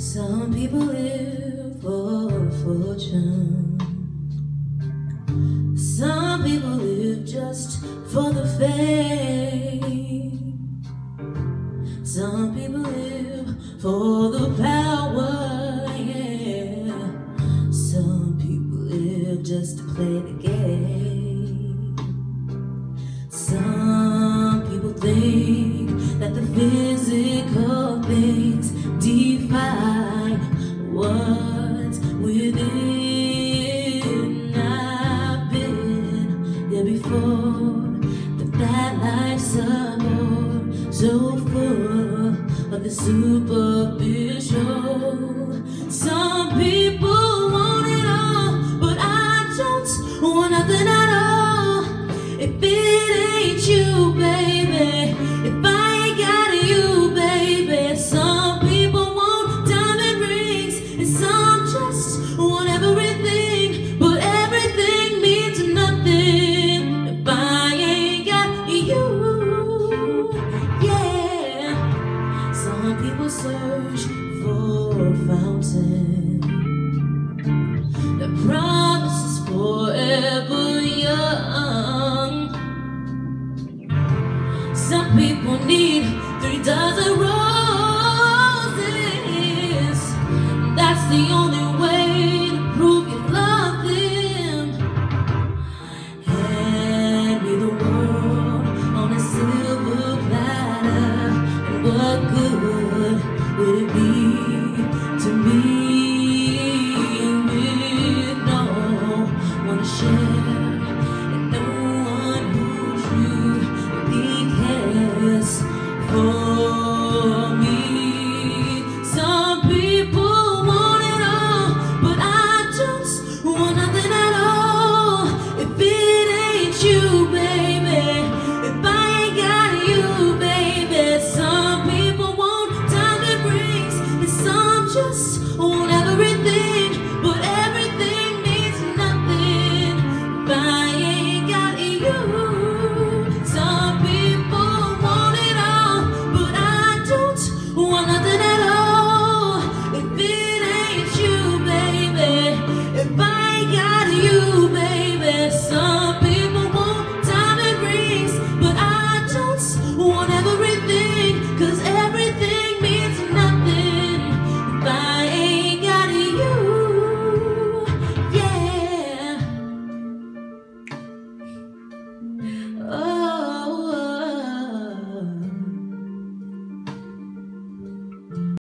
Some people live for fortune. Some people live just for the fame. Some people live for the power, just to play the game. Some people think that the physical things define what's within. I've been there before, but that life's a bore so full of the superficial. Some search for a fountain that promises forever young. Some people need three dozen roses. That's the only way to prove you love them. Hand me the world on a silver platter, and what good? would it be.